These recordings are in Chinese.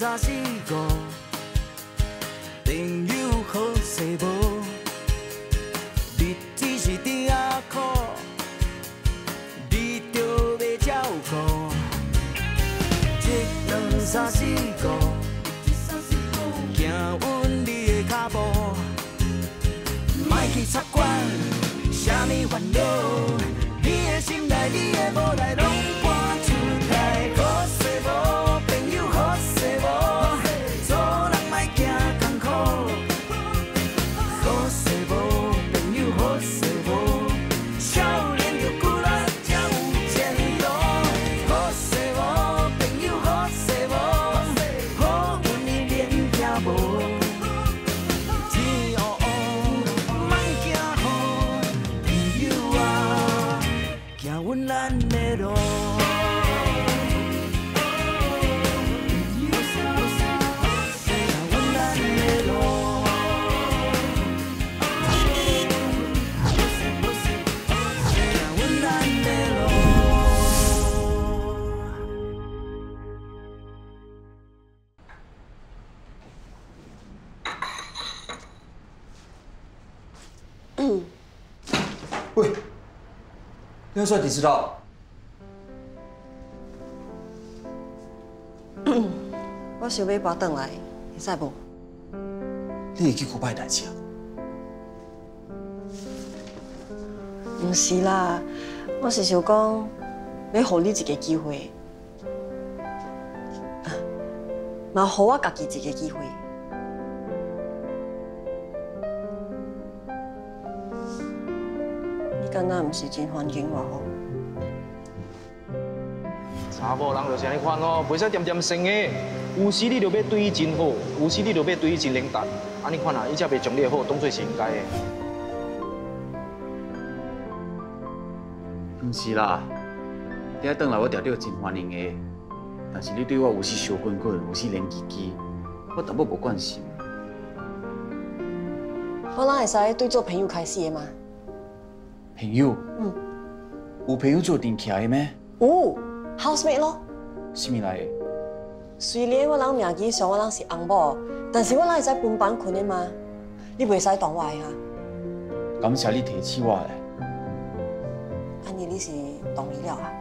两喂，你要算第几道？我想要跋转来，会使无？你会去古拜代志啊？唔是啦，我是想讲，要给你一个机会，啊嘛给我家己一个机会。你敢若毋是真环境我好？查某人就是安尼款咯，袂使点点生的。有时你就要对伊真好，有时你就要对伊真冷淡。安尼款啊，伊才袂将你的好当做是应该的。毋是啦，你爱回来我条条真欢迎的，但是你对我有时小滚滚，有时冷叽叽，我淡薄无惯心。我哪会使对做朋友开始的嘛？朋友，嗯，有朋友做定徛的咩？有 housemate 咯。什么来的？虽然我人名义上我人是翁某，但是我人会使分班困的嘛？你袂使当我的啊？感谢你提起我的。安尼你是同意了啊？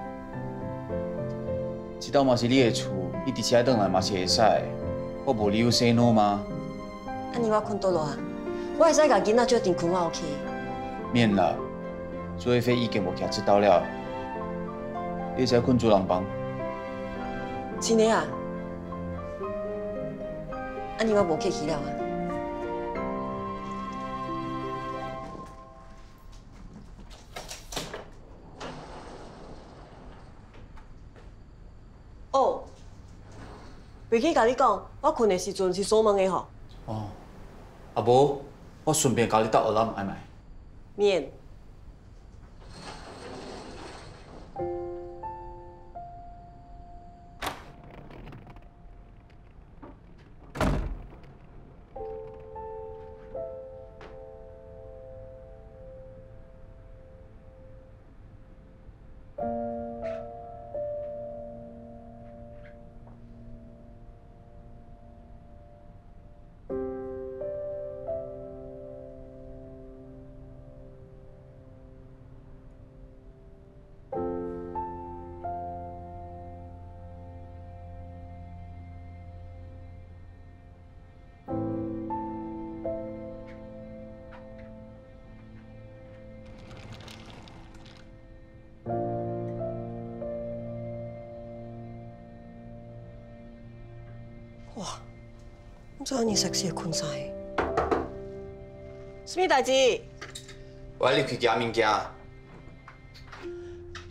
这道嘛是你的厝，你直接转来嘛是会使。我无理由 say no 吗？安尼我困倒落啊？我会使甲囡仔借阵困我屋企。免啦，作业费已经无徛这道了。你会使困主人房？真的啊？安尼我无客气了啊？哦，袂记甲你讲，我困的时阵是锁门的吼。哦，啊无，我顺便教你倒学人爱买。免。你做安尼 sexy 的困啥的？什么代志？我要你去夹物件。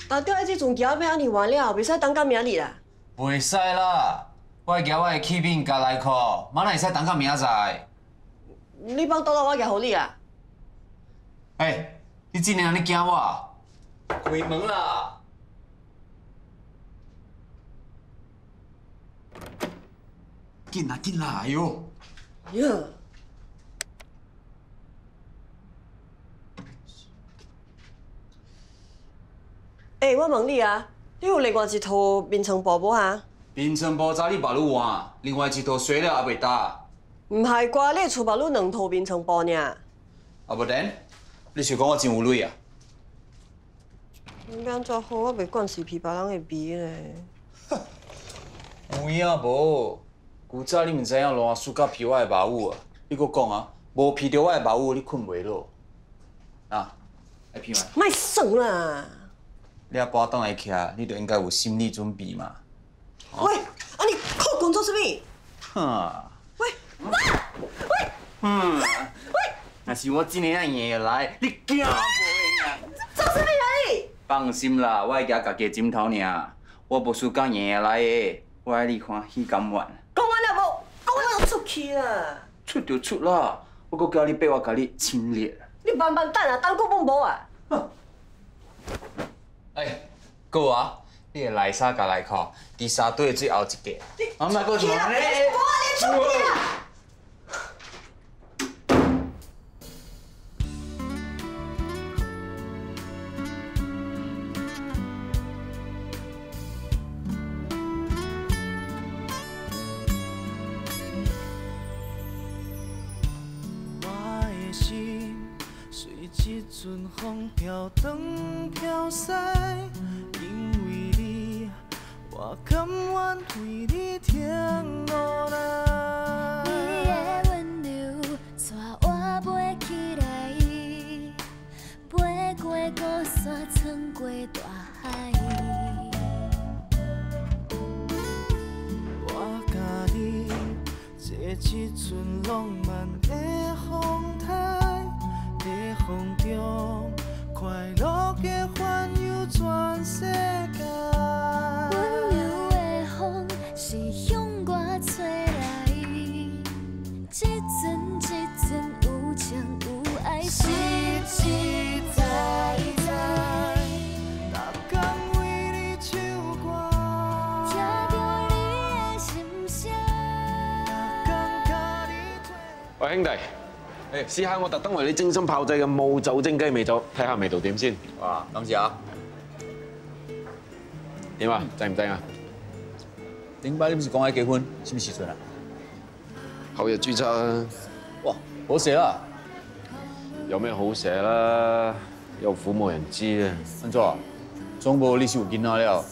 但吊迄这阵行要安尼晚了，未使等到明日啦。未使啦，我会夹我的起面加内裤，马哪会使等到明仔载。你帮倒落我夹好你啊！哎，你真的安尼惊我？开门啦！进啦进啦，哎呦！哟，哎、我问你啊，你有另外一套眠床布无啊？槟城埔早你把路换，另外一套洗了也未打。唔系啩？你厝把路两套变成波呢？啊不然，你是讲我真有钱啊？你安怎好？我袂管是皮别人的味咧。有影无？古早你毋知影乱输甲皮我的肉舞啊？你搁讲啊？无皮着我的肉舞，你困袂落。啊，来皮完，卖耍啦！你阿爸倒来徛，你就应该有心理准备嘛。喂，啊你靠工做什么？哼。喂，喂，嗯，喂，那是我真诶赢来，你惊无赢啊？做什么呀你？放心啦，我会夹家己枕头尔，我无输甲赢来的，我爱你看喜甘愿。讲完了无？讲完了就出去啊！出就出啦，我搁叫你陪我甲你亲热。你慢慢等啊，等久本无啊？哎，哥啊，你的内衫甲内裤，第三队的最后一格。啊，莫搁去啦！咧。无啊，你出去啦！风飘东飘西，因为你，我甘愿为你停落来。你的温柔带我飞起来，飞过高山，穿过大海。我甲你坐一阵浪漫的风台，在风中快乐的环游全世界。温柔的风是向我吹来，一阵一阵有情有爱，实实在在。逐天为你唱歌，听着你的心声，逐天甲你做。喂，兄弟，試下我特登為你精心炮製嘅冇酒精雞尾酒，睇下味道點先。哇，感謝啊！點啊？正唔正啊？頂擺你唔是講要結婚，什麼時陣啊？後日註冊啊！哇，好寫啦！有咩好寫啦？有苦冇人知啊！安怎？總無你是有囡仔了，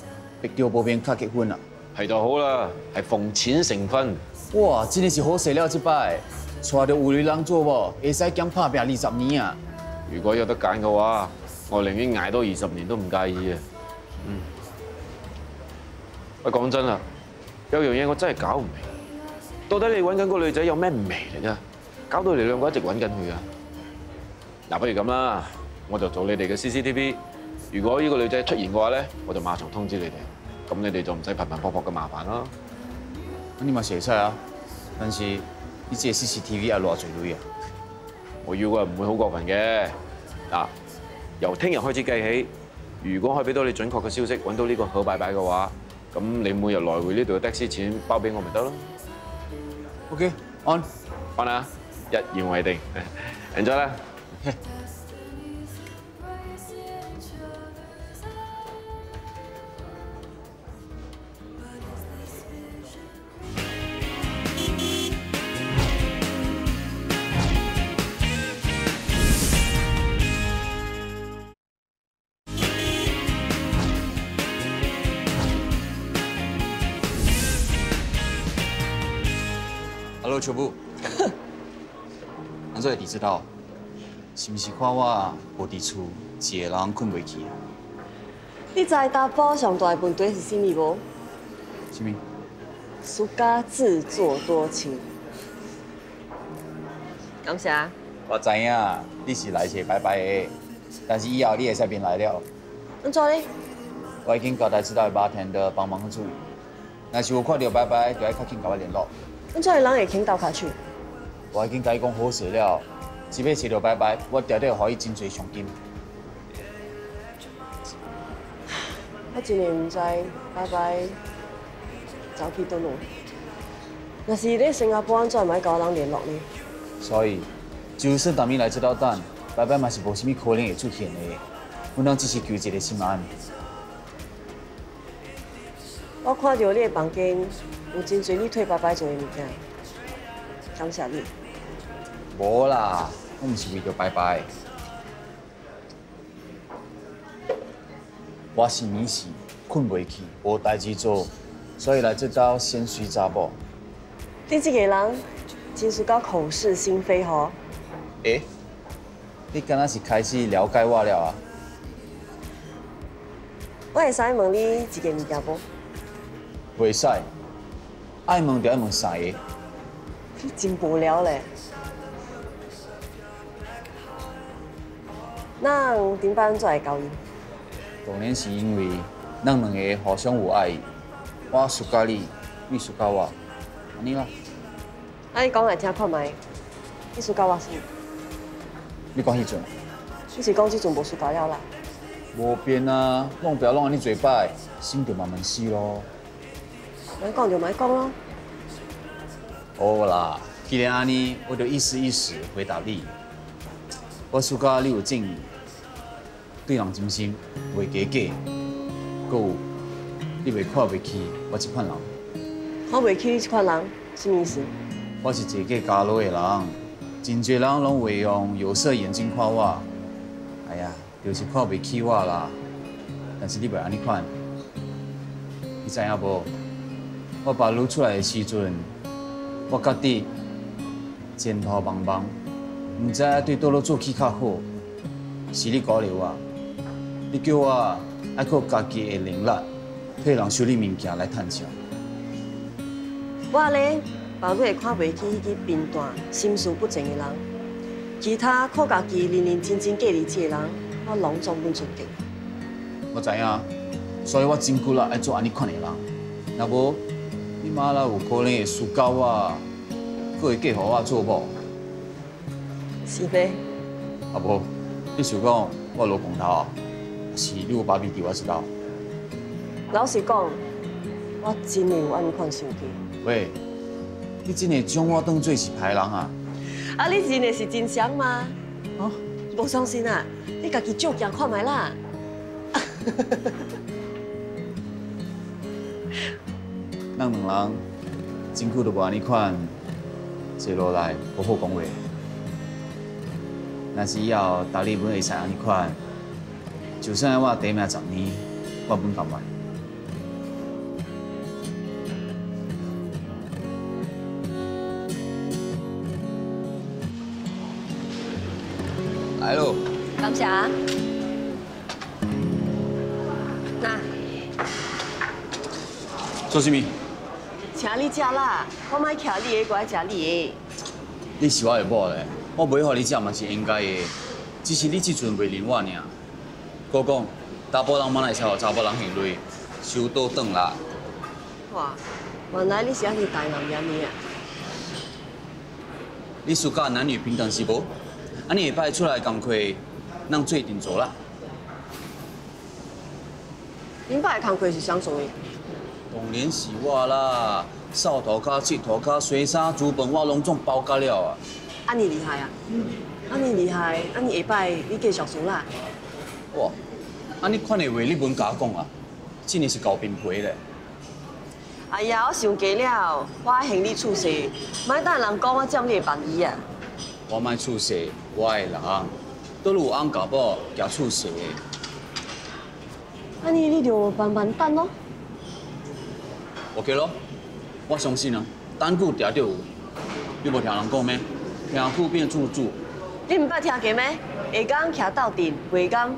逼着無邊卡結婚啊？係就好啦，係逢錢成婚。哇，真係是好寫了這擺，娶到有女人做喎，會使兼拍拼二十年啊！如果有得揀嘅話，我寧願捱多二十年都唔介意啊！嗯。喂，講真啦，有樣嘢我真係搞唔明，到底你揾緊個女仔有咩魅力啊？搞到你兩個一直揾緊佢啊！嗱，不如咁啦，我就做你哋嘅 CCTV。如果呢個女仔出現嘅話咧，我就馬上通知你哋，咁你哋就唔使頻頻撲撲嘅麻煩啦。你咪寫出啊，但是你這 CCTV 係偌濟女啊？我要嘅唔會好過分嘅。嗱，由聽日開始計起，如果可以俾到你準確嘅消息，揾到呢個好拜拜嘅話，咁你每日來回呢度嘅的士錢包俾我咪得咯。OK，on。翻啦，一言為定，enjoy 啦。秋布。安怎会你知道？是不是看我无伫厝，一个人困袂去啊？你知打包上大的问题是啥物无？什么？苏家自作多情。感谢。我知影你是来者拜拜的，但是以后你会使变来了。安怎呢？我已经交代知道的 bartender 帮忙注意。若是有看到拜拜，就要赶紧甲我联络。安怎的人会肯倒下去？我已经甲伊讲好势了，只要找到拜拜，我定定会予伊真侪奖金。我真的毋知拜拜走去倒路。若是咧新加坡，安怎会买甲我人联络呢？所以，就算当面来这道等，拜拜嘛是无啥物可能会出现的。阮人只是求一个心安。我看到你的房间有真侪你退拜拜做的物件，感谢你。无啦，我毋是为着拜拜，我是眠时困袂去，无代志做，所以来这兜先水查某。你这个人真是够口是心非吼。诶、你敢若是开始了解我了啊？我会使问你一件物件不？袂使，爱问就爱问三个。你真无聊嘞。那顶班怎会交伊？当然是因为咱两个互相有爱意，我输甲你，你输甲我，安尼啦。啊，你讲来听看卖，你输甲我是？你讲迄阵，你是讲即阵无输甲了啦？无变啊，弄不要弄安尼嘴摆，心就慢慢死咯。莫讲就莫讲咯。好啦，既然安尼，我就一时一时回答你。我输甲你有正义，对人真心，袂假假，搁有你袂看袂起我这款人。看袂起你这款人，什么意思？我是一个家路的人，真侪人拢会用有色眼镜看我。哎呀，就是看袂起我啦。但是你袂安尼款，你知影无？我爸愈出来的时阵，我觉得前途茫茫，毋知影对倒落做起较好。是你鼓励我，你叫我爱靠家己的能力，替人修理物件来赚钱。我咧，包你会看袂起迄个贫惰、心术不正的人，其他靠家己认认真真过日子的人，我拢总分出境。我知影，所以我真骨力爱做安尼款的人。若无，你妈啦有可能会输狗啊，佫会嫁互我做某。是呗？阿婆，你想讲我老公头啊？是你有把柄伫我这头？老实讲，我真的有安尼款想过。喂，你真的将我当做是歹人啊？啊，你真的是真相吗？啊？无相信啊？你家己照镜看卖啦。咱两人真久都无安尼款坐落来好好讲话。若是以后大日本会使安尼款，就算我第命十年，我本甘愿。来喽！感谢啊。那，做什么？请你食啦，我莫徛你的，我爱食你的。你是我的某咧，我买互你食嘛是应该的，只是你即阵袂认我尔。哥讲，查甫人嘛来才互查甫人行累，收倒转啦。哇，原来你是安尼大人安尼啊？你暑假男女平等是无？安尼下摆出来工课，咱做定做啦。恁爸的工课是啥做的？当然是我啦，扫涂骹、洗涂骹、洗衫、煮饭，我拢总包甲了啊。安尼厉害啊！安尼厉害，安尼下摆你继续做啦。哇，安尼款的话你免甲我讲啊，真的是高平皮咧。哎呀，我想过了，我爱行你处事，莫等人讲我占你的便宜啊！我莫出世，我的人，倒有翁家某夹出世的。安尼你就慢慢等咯。OK 咯，我相信啊，等久定就有。你无听人讲咩？听久变处处。你毋捌听过咩？下岗徛斗阵，下岗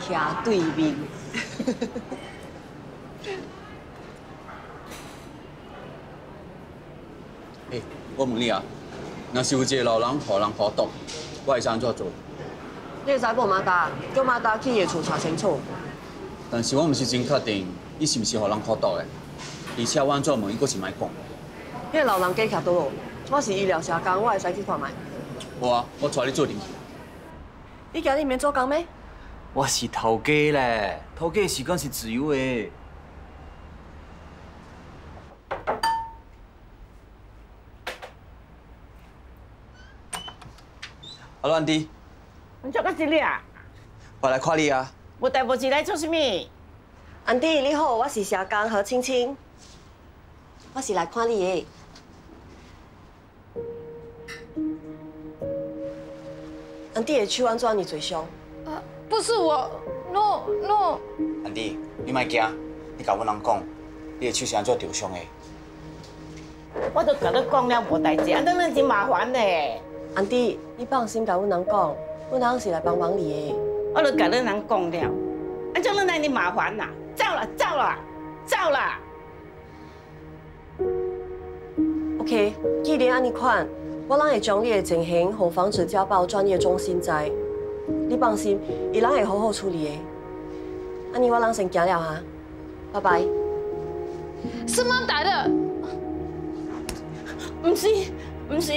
徛对面。诶、我问你啊，若是有一个老人互人好毒，我会使安怎做？你会使报马达，叫马达去伊的厝查清楚。但是我毋是真确定，伊是毋是互人好毒的，而且我安怎问伊，佫是莫讲。迄个老人家徛倒落，我是医疗社工，我会使去看卖。好啊，我带你做阵去。你今日免做工咩？我是头家咧，头家的时间是自由的。Hello，安迪，你做个啥哩啊？我来看你啊。无代无志来做什么？安迪你好，我是社工何青青。我是来看你的。安弟的手安怎安尼最伤？啊，不是我，no no，安迪，你莫惊，你甲阮人讲，你的手是安怎受伤的？我都甲你讲了无代志，安怎恁真麻烦呢？安弟，你放心甲阮人讲，阮人是来帮忙你的。我都甲恁人讲了，安怎恁来你麻烦啦？走啦，走啦，走啦！OK，既然安尼款，我人会将你的情形和防止家暴专业中心在。你放心，伊人会好好处理的。安尼我人先行了哈，拜拜。是妈打的，唔是，唔是，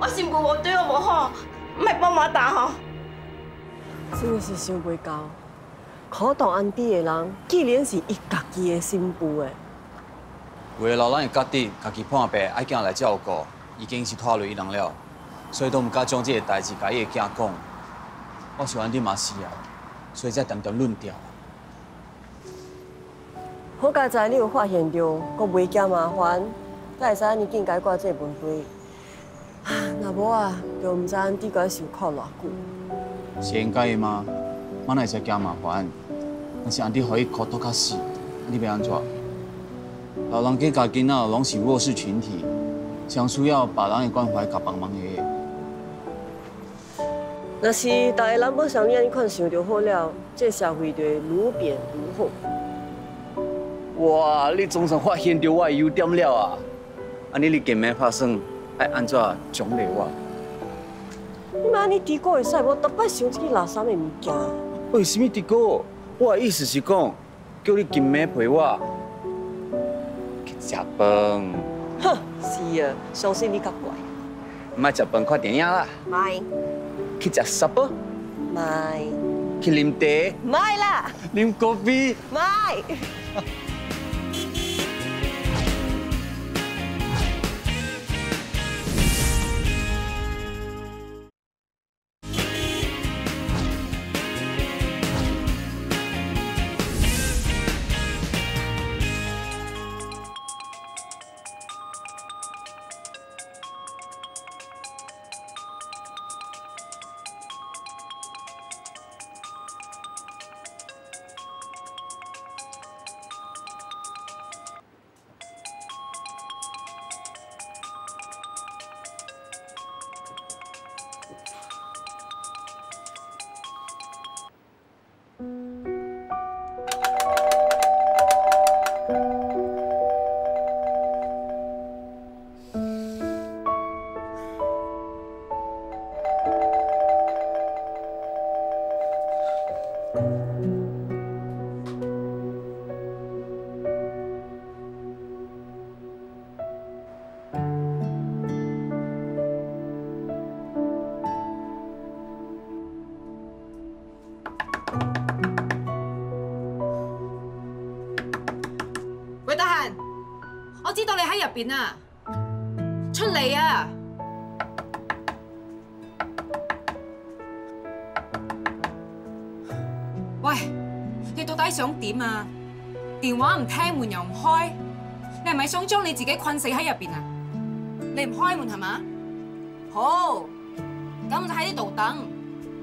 我媳妇无对我无好，莫帮忙打吼。真的是想袂到，可当安迪的人，竟然是伊家己的新妇诶。为了老人的家己，家己破病，爱囝来照顾，已经是拖累伊人了，所以都唔敢将这个代志甲伊的囝讲。我想安迪嘛是啊，所以才淡淡论调。好佳在你有发现到，阁袂惊麻烦，才会使安尼紧解决这个问题。啊若无啊，就毋知安迪该受苦偌久。是应该的吗？我哪会使惊麻烦？但是安迪互伊哭到较死，你要安怎？老人家家囡仔拢是弱势群体，上需要别人的关怀甲帮忙的。若是大家人要像你安尼款想就好了，这社会就会愈变愈好。哇！你总算发现到我的优点了啊！安尼你今暝拍算要安怎奖励我？你莫安尼嘀咕会使无？逐摆想这个垃圾的物件。为什么伫个？我的意思是讲，叫你今暝陪我去食饭，哼，是啊，相信你较乖。莫食饭看电影啦，系去食 supper。唔，系去啉茶、卖啦，啉咖啡。卖。我知道你喺入边啊，出嚟啊！喂，你到底想點啊？電話唔聽，門又唔開，你係咪想將你自己困死喺入边啊？你唔開門係嘛？好，咁就喺呢度等，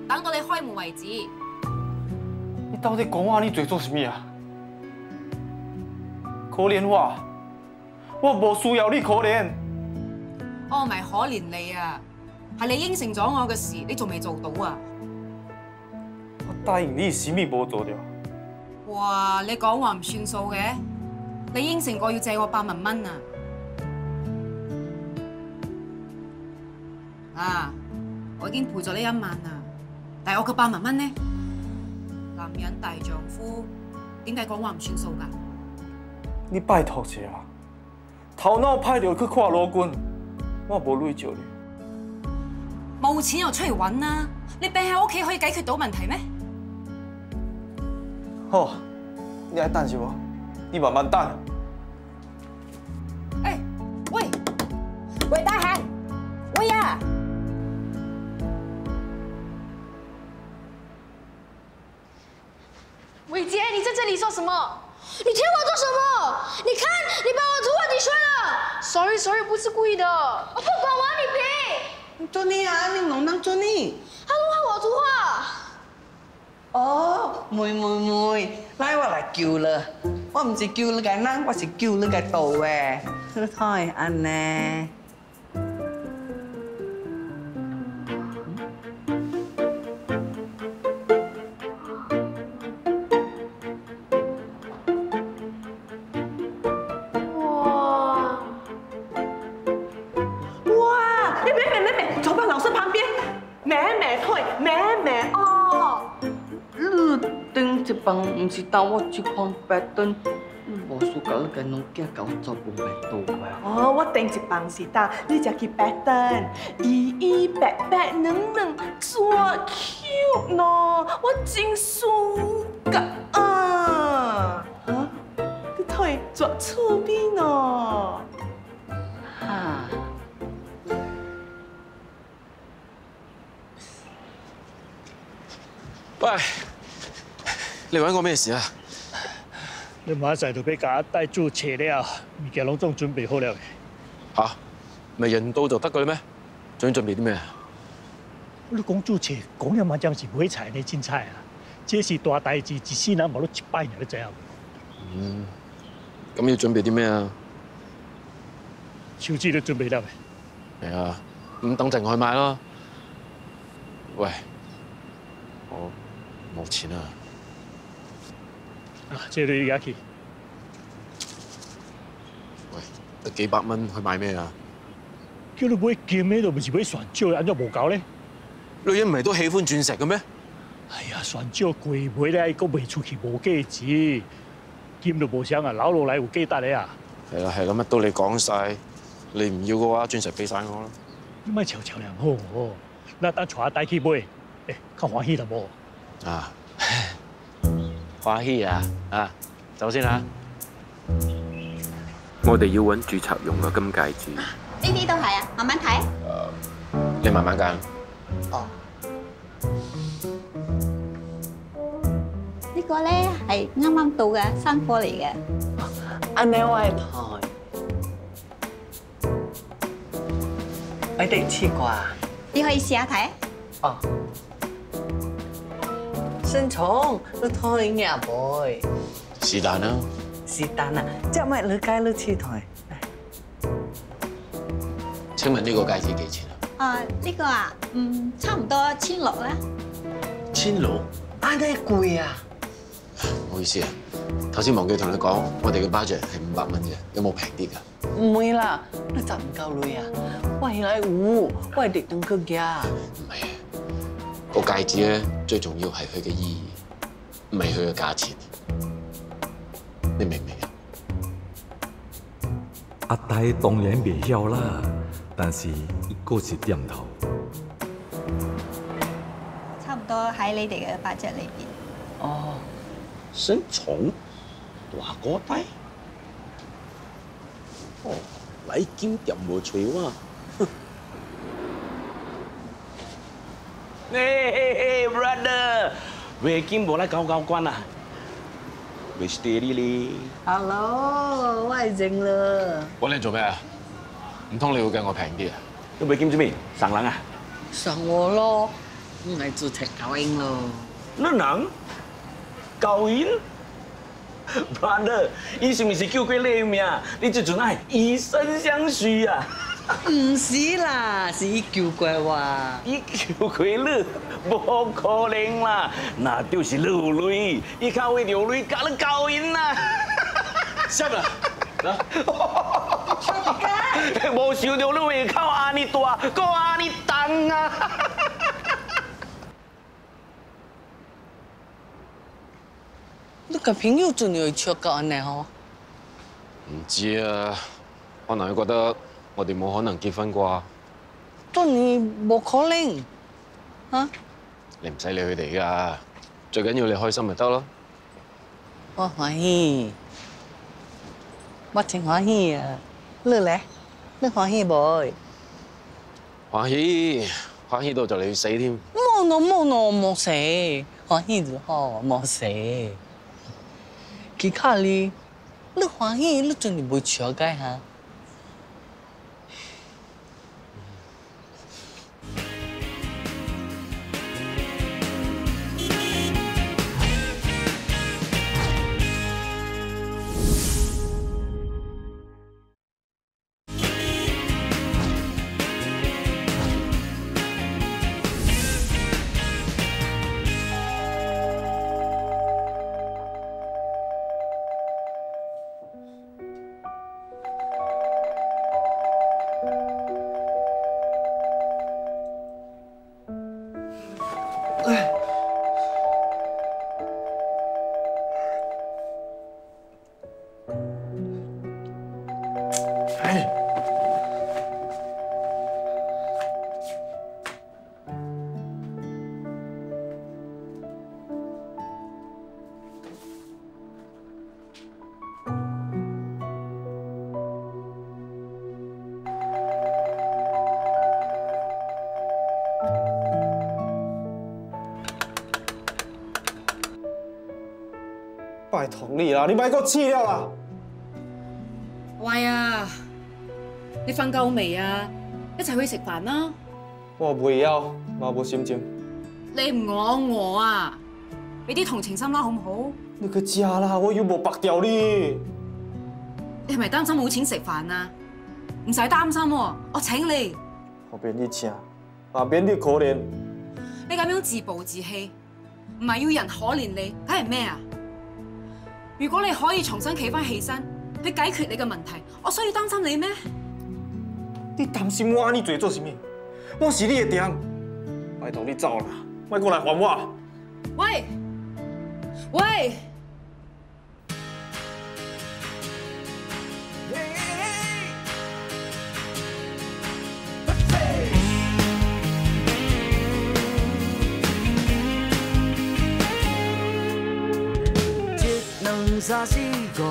等到你開門為止。你到底讲话你做做什么啊？可怜我，我无需要你可怜。我唔係可憐你啊，係你應承咗我嘅事，你仲未做到啊！我答應你，什麼無做掉？哇！你講話唔算數嘅，你應承過要借我八萬蚊啊！啊！我已經賠咗呢一萬啦，但係我嘅八萬蚊呢？男人大丈夫點解講話唔算數㗎？你拜託住啊！頭腦歹着去看羅君，我無累着你。冇錢又出嚟揾啦！你病喺屋企可以解決到問題咩？好，你愛等是無？你慢慢等。哎，喂，喂，大海，喂呀！伟杰，你在这里做什么？你听我做什么？你看，你把我图画底摔了。Sorry Sorry，不是故意的。我不管，我要你赔。做你啊，你弄当做你。他都换我图画。哦，妹妹妹，来我来救了。我唔是救你个人，我是救你个头诶。你睇安呢？唔是当我白无输搞你个农家搞做半白多啊！哦，我顶一棒是当你只去白灯，依依白白嫩嫩，做 Q 呢，我真舒服啊！啊，你腿做粗边呢？哈。喂，你揾我咩事啊？你馬仔就俾假低租車了，物件攏總準備好了。吓，咪人到就得噶啦咩？仲要準備啲咩啊？你講租車，講了嘛，將是買菜呢凊彩啊！這是大代志，一世人無到一百年都知影。嗯，咁要準備啲咩啊？手機都準備了未？係啊，咁等陣我去買咯。喂，我冇錢啊！啊，這你而家去。喂，得幾百蚊去買咩啊？叫你買金嘅，都唔是買船蕉，安怎無搞咧？女人唔係都喜歡鑽石嘅咩？哎呀，船少貴買咧，佫賣出去無價值，金都無想啊，留落來有價值咧啊！係啦係啦，乜都你講晒，你唔要嘅話，鑽石俾晒我啦。你咪悄悄良好哦，那等帶帶去買，誒，較歡喜啦無？啊，華希啊，啊，走先啦。我哋要揾註冊用嘅金戒指，呢啲都係啊，慢慢睇。你慢慢揀。哦。呢個咧係啱啱到嘅新貨嚟嘅。安尼我係台，你哋試過啊。你可以試下睇。哦。新聰，你台呀妹。是但啦。是但啊，即係咪你街你黐台？請問呢個戒指幾錢啊？啊，呢個啊，嗯，差唔多千六啦。千六？啊，你貴啊！唔好意思啊，頭先忘記同你講，我哋嘅 budget 係五百蚊啫，有冇平啲㗎？唔會啦，你賺唔夠女啊！喂係嚟湖，我係特登去㗎。唔係啊，個戒指咧最重要係佢嘅意義，唔係佢嘅價錢。你明唔明啊？阿弟當然未曉啦，但是伊個是點頭。差唔多喺你哋嘅 budget 裏邊。哦，新重大哥大。哦，禮金店無找我。嘿嘿嘿，brother，禮金無來搞搞關啊！未 steady 咧。Hello，我係靜啦。揾你做咩啊？唔通你會計我平啲啊？你禮金做咩？上人啊？上我咯，唔係做赤狗英咯。你人教員？brother，伊是咪是叫過你命？你即陣係以身相許啊？唔是啦，是伊叫過我。伊叫過你，无可能啦，那就是流泪，伊靠會流淚，教你教員啦。收啦，嗱，無想到你會靠安尼大，個安尼重啊！你個朋友真係出個安尼嗬？唔知啊，可能会觉得我哋冇可能結婚啩？當然冇可能，嚇！你唔使理佢哋噶，最緊要你開心咪得咯。我歡喜，我真歡喜啊！你咧，你歡喜冇？歡喜，歡喜到就嚟要死添。冇咯冇咯冇死，歡喜就好，冇死。其他你，你欢喜你真係袂笑解哈？拜啦，你咪给我饲了啦！喂啊，你瞓夠未啊？一齊去食飯啦！我唔要，我冇心情。你唔餓我啊？俾啲同情心啦，好唔好？你去食啦，我又冇白掉你。你係咪擔心冇錢食飯啊？唔使擔心喎，我請你。我俾你請，啊免你可憐。你咁樣自暴自棄，唔係要人可憐你，梗係咩啊？如果你可以重新企翻起身去解決你嘅問題，我需要擔心你咩？你擔心我安尼做做什么？我是你嘅爹，拜託你走啦，咪過來還我。喂喂！兩三四五，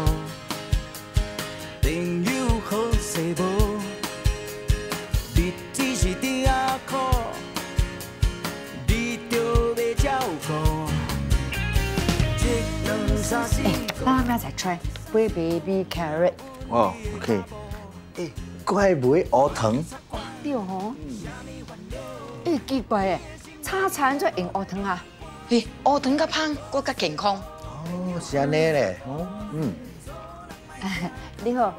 朋友好勢無？日子是丁仔苦，你着要照顧。一兩三四五。啱啱一齊 try baby carrot。哦，OK。誒，該唔會鵝藤？對哦。誒，奇怪誒，叉餐咗用鵝藤啊？誒，鵝藤較香，個較健康。哦，是安尼咧。哦，嗯。你好，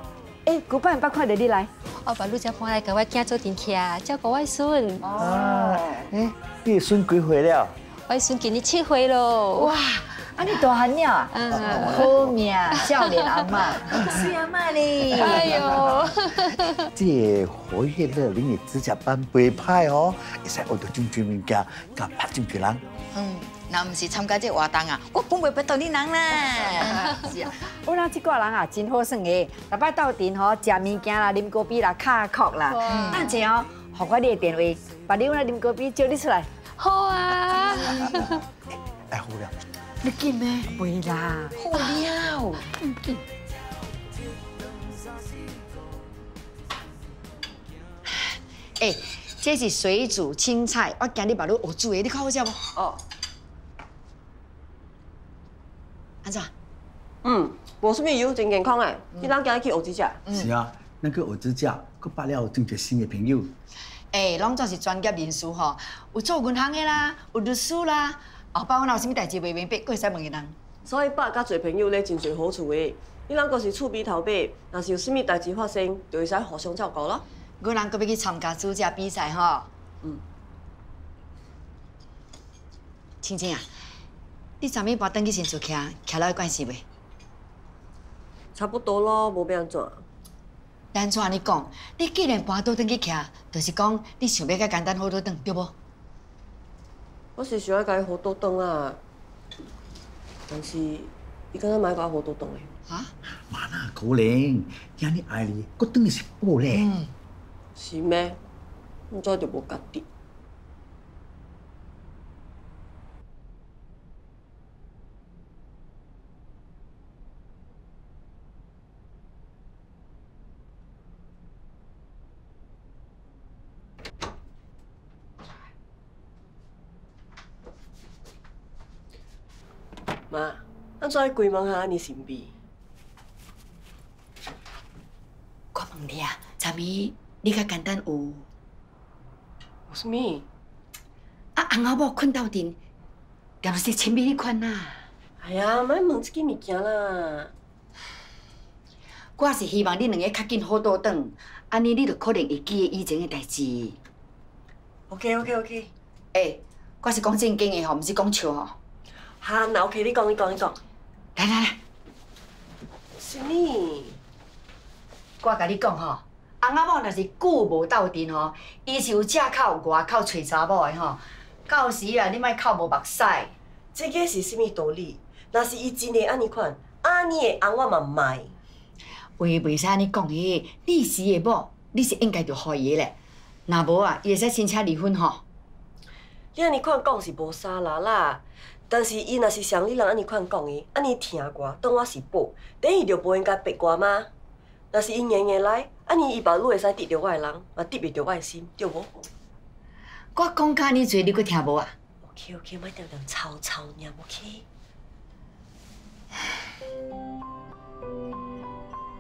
誒，古巴人八塊你来。我把陆家搬来给我囝做電徛，照顧我孫。啊，誒，你孙几岁了？我孙今年七岁咯。哇！啊，你大漢了，嗯好命，少年阿妈，是阿妈哩。哎呦，即係可以咧，你指甲板背派哦，會使學到種種物件，甲拍種幾人。嗯，那唔是参加这活动啊，我本袂不到你人啦。是啊，我哋這個人啊，真好耍的，逐摆到店吼食物件啦、啉咖啡啦、卡壳啦，那這樣，學我你嘅電話，把你我來啉咖啡叫你出来。好啊。哎，好了。你見咩？袂啦。好了。唔見。誒，這是水煮青菜，我今日把你学煮的，你看好食不？哦。安怎？嗯，無什么油，真健康诶。你啷今日去学指甲？是啊，那个学指甲，佢擺了種個新嘅朋友。誒，攏總是专业人士吼，有做银行的啦，有律师啦，后摆我若有啥物代志袂明白，佫会使问伊人。所以爸甲做朋友咧，真侪好處誒。你啷個是厝边头尾，若是有啥物代志发生，就会使互相照顾咯。我人佫要去参加主甲比赛吼。嗯。青青啊，你昨暝跋登去新厝徛，徛了有關係袂？差不多咯，無變安怎。咱怎安尼讲？你既然搬倒轉去徛，就是讲你想要較簡單好倒轉，對無？我是想要甲伊好倒轉啊，但是伊敢若买甲我好倒轉誒。嚇？媽啦，可能，人你爱你，個等是寶咧。嗯。是咩？我早就無甲啲。媽，安怎会规门下安尼神秘？我问你啊，昨暝你较简单有？有啥物？啊，翁仔某困斗阵，是不是亲密迄款呐？哎呀，莫问即个物件啦。我是希望你两个较紧好倒转，安尼你就可能会记得以前的代志。OK OK OK。诶，我是讲正经的吼，毋是讲笑吼。哈，那 OK，你讲你讲你讲。来来来，啥物？我甲你讲吼，翁仔某若是久无斗阵吼，伊是有借口外口找查某的吼。到时啊，你莫口无目屎。这个是啥物道理？若是伊真的安尼款，安尼的翁我嘛唔爱。话袂使安尼讲的，你是的某，你是应该着予伊的咧。若无啊，伊会使申请离婚吼。你安尼款讲是无啥啦啦，但是伊若是像你人安尼款讲伊，安尼听我，当我是宝，等于就无应该逼我吗？若是伊硬硬来，安尼伊爸愈会使得着我的人，嘛得袂着我的心，对无我讲甲尼侪，你佫听无啊？？OK OK，莫定定吵吵念 OK。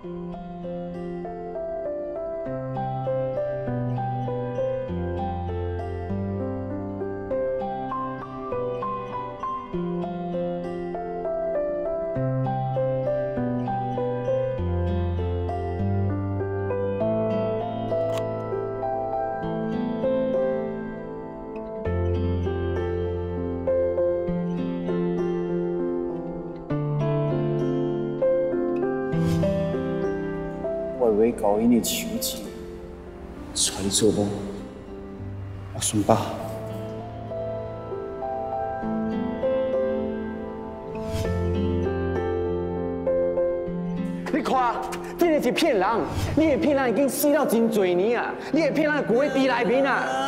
我 为搞一年手指，找你做梦，我顺爸。你看，真的是骗人，你的骗人已经死了真多年啊！你的骗人骨灰地内面啊！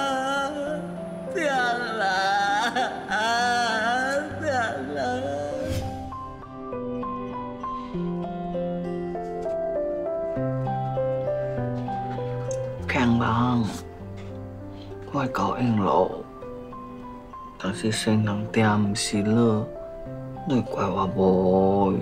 我会搞应咯。但是生人爹唔是你，你怪我无。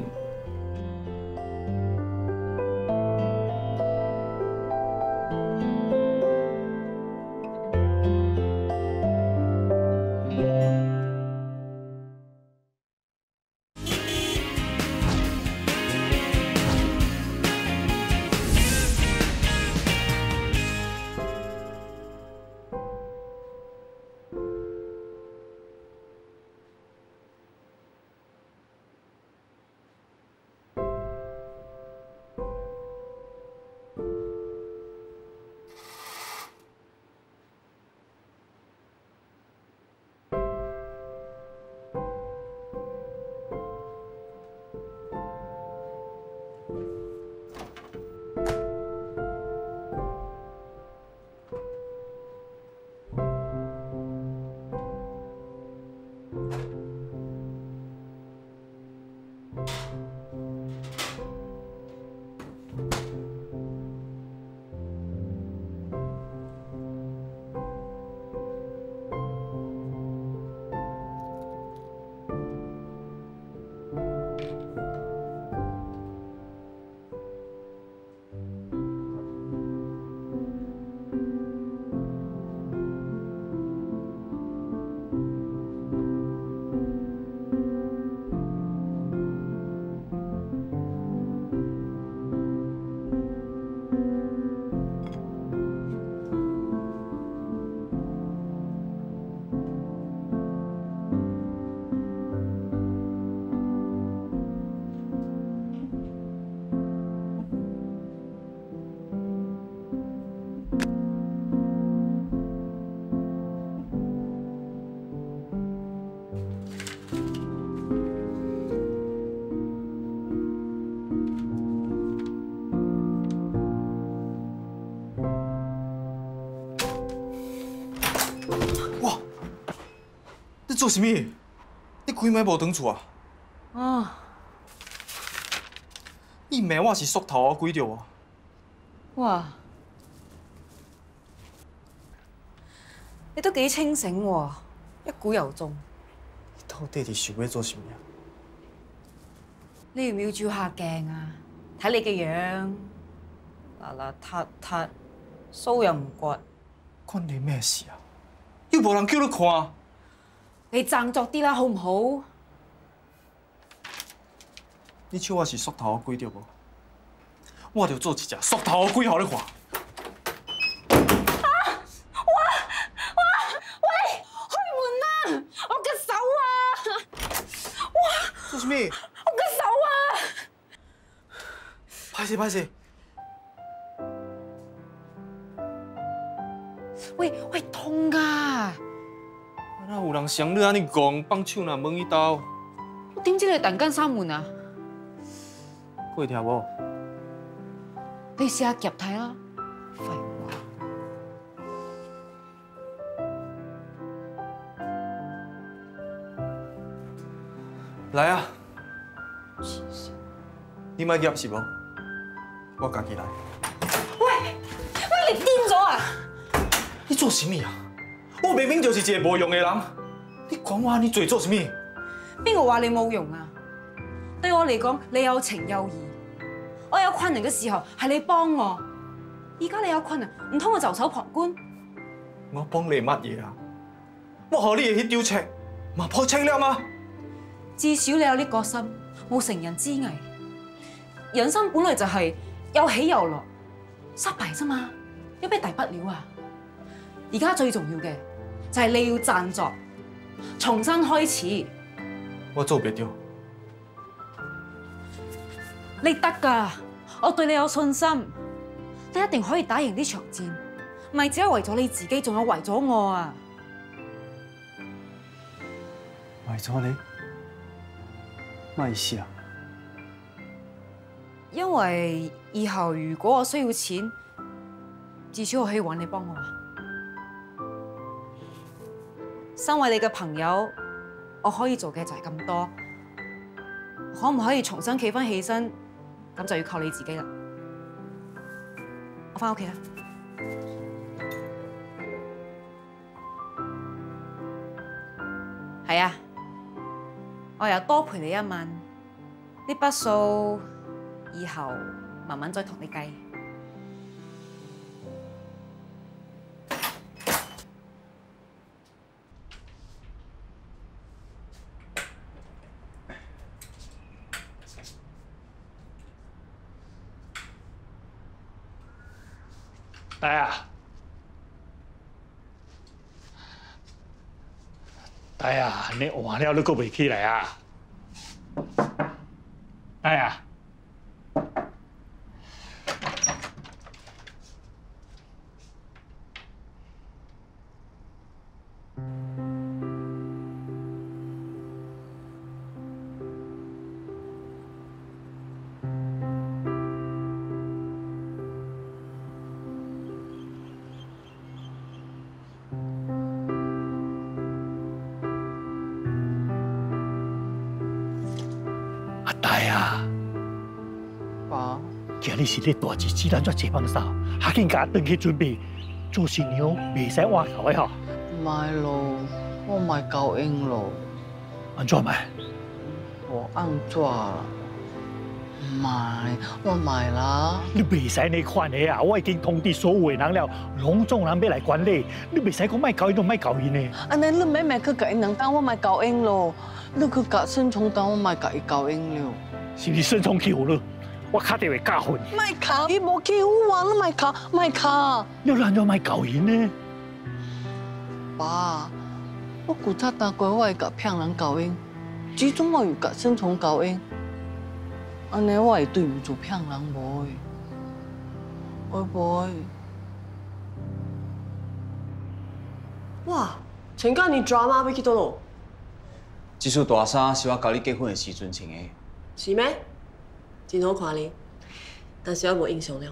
做什么？你开门无转厝啊？啊，你骂我是缩头啊，鬼着啊！哇！你都幾清醒喎，一股油中。你到底是想要做什么？你要唔要照下鏡啊？睇你嘅樣，邋邋遢遢，鬚又唔刮，關你咩事啊？要無人叫你看。你振作啲啦，好唔好？你手我是縮頭嘅鬼對無？我就做一隻縮頭嘅鬼，互你看。喂，開門啊！我嘅手啊！哇！做什麼？我嘅手啊！歹勢歹勢。喂喂，痛啊！哪有人像你安尼戆，放手若問伊兜？我點知你突然間閂門啊？過聽無？你試下夾睇啦。廢話。來啊！你買夾是无？我家己来。喂喂，你癲咗啊！你做什麼啊？我明明就是一個無用的人，你講我你嘴做做什麼？邊個話你冇用啊？對我嚟講，你有情有義。我有困難嘅時候係你幫我，而家你有困難，唔通我袖手旁觀？我幫你乜嘢啊？我何你去丟車，嘛破車了嗎？至少你有呢個心，冇成人之危。人生本來就係有起有落，失敗啫嘛，有咩大不了啊？而家最重要嘅就係你要振作，重新開始。我做別掉。你得㗎，我對你有信心，你一定可以打贏呢場戰，唔係只係為咗你自己，仲有為咗我啊！為咗你，咩意思啊？因為以後如果我需要錢，至少我可以揾你幫我身為你嘅朋友，我可以做嘅就係咁多，可唔可以重新企翻起身？咁就要靠你自己啦。我翻屋企啦。係啊，我又多陪你一晚，呢筆數以後慢慢再同你計。啊！你換了你個未起来啊？哎呀！是你大日子，咱做接幫手，下紧家登去准备做新娘，未使話頭嘅嗬。唔係咯，我唔係夠英咯。安怎咪？我按怎啦？唔係，我唔係啦。你未使你款的啊！我已经通知所有的人了，隆重人要来管理，你未使讲卖教因同賣教因嘅。安尼你妹妹去甲因兩單，我咪夠英咯。你去甲孫聰單，我卖甲伊夠英了。是你孫聰欺負你，我卡定會加分。咪卡，伊無欺負我，你咪卡，咪卡。要難咗賣教因呢？爸，我古早打過，我會甲騙人教英，始終我有甲孫聰教因。安尼我会对唔住騙人無？會唔會？哇！陳家你 drama 要去倒咯？這束大衫是我甲你结婚的時陣穿的。是咩？真好看你，但是我无印象了。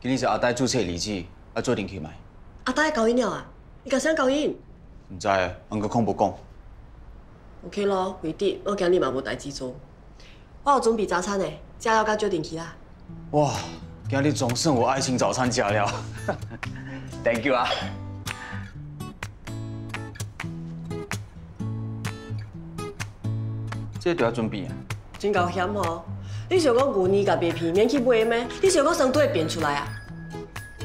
今日是阿呆注册日子，要做定去买。阿呆交音了啊？你家想交音唔知啊，唔過講無講。？OK 咯，回啲，我今日嘛无代志做。我有准备早餐呢，食了甲決定去啦。哇！今日总算有爱情早餐食了，Thank you 啊！这都要准备啊？真够险吼！你想讲牛年甲白皮免去买咩？你想讲生都会变出来啊？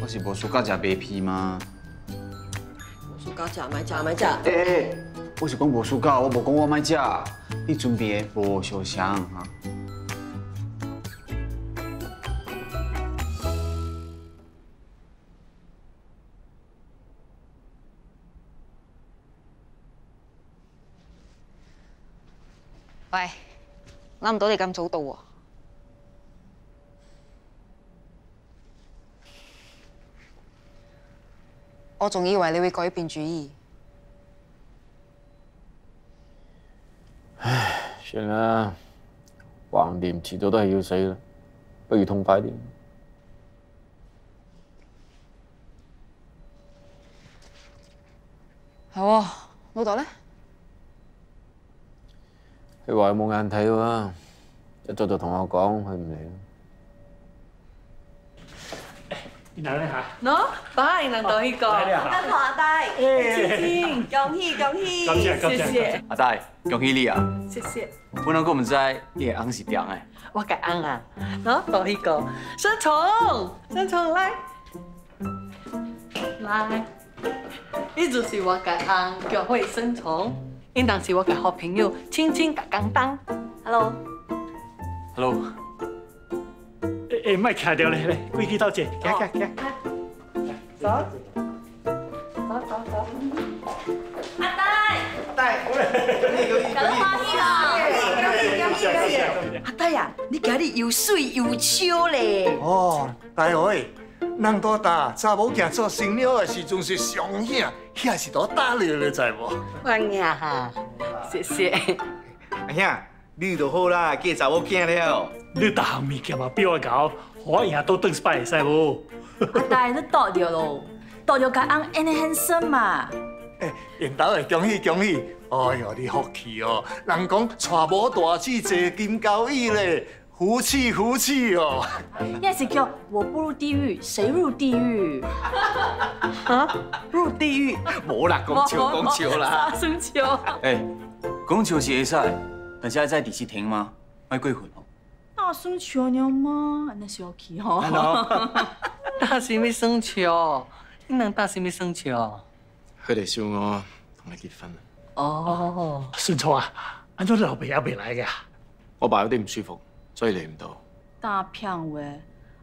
我是无输甲食白皮吗？无暑假食买食买食。诶诶，我是讲无输甲，我无讲我买食。你准备的无相像哈。喂，諗唔到你咁早到喎。我仲以為你會改變主意。唉算啦，橫掂遲早都係要死啦，不如痛快啲。係喎，老豆咧？佢話佢冇眼睇喎，一早就同我講佢唔嚟啦。你拿来哈。喏，爸，能到一个。来了哈跟阿大，哎亲亲，恭喜恭喜，感谢感谢谢谢阿大，恭喜你啊！谢谢。本来我唔知你的翁是点的。我嘅翁啊，喏，到一个，生虫，生虫来，来，呢就是我嘅翁，叫惠生虫，应当是我嘅好朋友，亲亲甲刚当，Hello。诶诶，莫徛掉咧，来，规矩到这，行行行。走，走走走。阿呆，呆，搞得欢喜哦！阿呆呀，你今日又水又笑咧。哦，大位，人多大，查某囝做新娘的时阵是上险，遐是多打了你知无？欢迎哈，谢谢。阿兄，你就好啦，嫁查某囝了。你逐项物件嘛比我搞，我赢都顿摆会使无？阿大，你倒着咯，倒着甲翁安尼很深嘛。因兜会恭喜恭喜！哎呦，你福气哦！人讲娶某大姊坐金交椅咧，福气福气哦！那是叫我不入地狱，谁入地狱？啊，入地狱？无啦，讲笑讲笑啦。生笑。诶，讲笑是会使，但是要在第四厅吗？卖过分哦。那生笑了吗？那是要去吼。大什么生笑？你能大什么生笑？佢哋笑我同你結婚。哦，順聰啊，安怎老爸也未來嘅？我爸有啲唔舒服，所以嚟唔到。大骗話，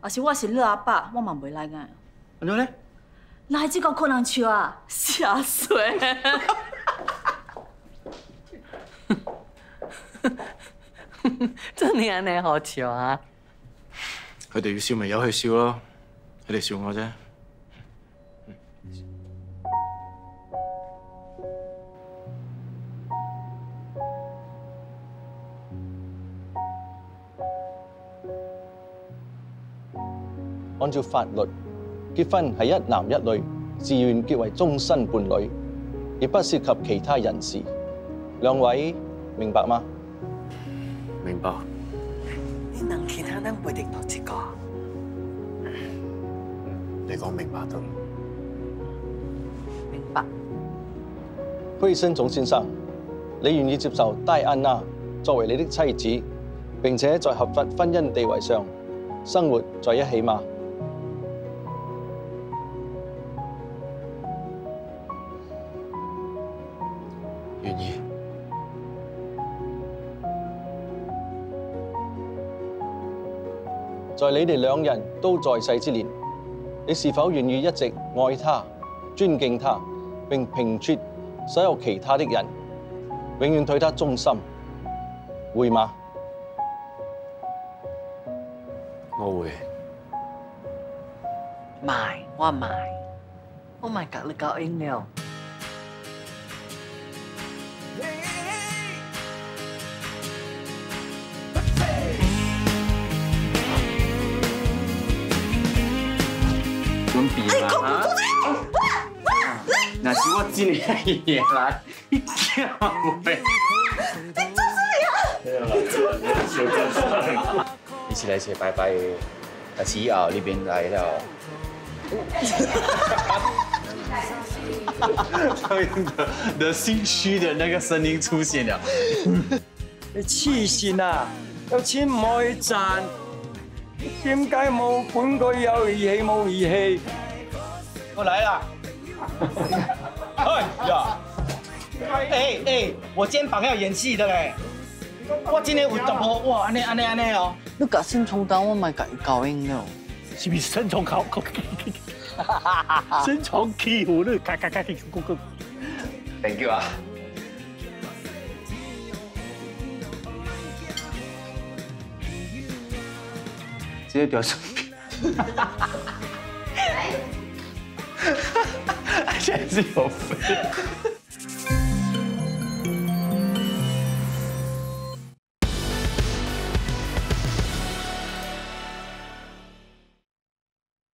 要是我是你阿爸，我嘛袂來嘅。安怎咧？來這個可能笑啊，嚇死！真係安尼好笑啊！佢哋要笑咪由佢笑咯，佢哋笑我啫。按照法律，結婚係一男一女自愿結為終身伴侶，亦不涉及其他人士。兩位明白嗎？明白。你能其他能背定到這個？你讲明白都。明白。惠生总先生，你愿意接受戴安娜作为你的妻子，并且在合法婚姻地位上生活在一起嗎？在你哋兩人都在世之年，你是否願意一直愛他、尊敬他，並平出所有其他的人，永遠對他忠心，會嗎？我會。賣，我賣。Oh my god！你搞應了。准備啦嚇！那是我真嘅嘢啦，你叫咩？一起來一起拜拜，但是啊？那邊來了。的的心虛的那個聲音出現了。氣醒啊！有錢唔可以賺，點解冇本該有義氣冇義氣？我来了。哎呀！哎哎，我肩膀要演戏的嘞。我今天有突破哇！安尼安尼安尼哦。你甲沈冲当我咪甲伊交应了。是不是沈冲考？沈冲欺负你，咔咔咔咔咕咕。Thank you 啊。直接屌丝 片，现在是有飞。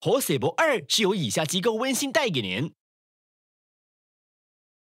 《活血搏二》是由以下机构温馨带给您：